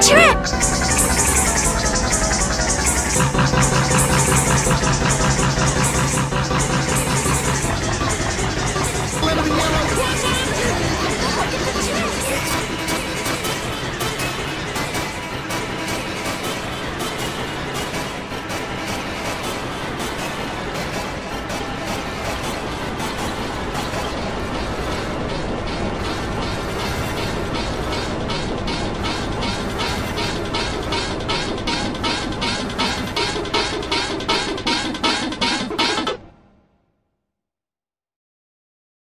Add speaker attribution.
Speaker 1: tricks!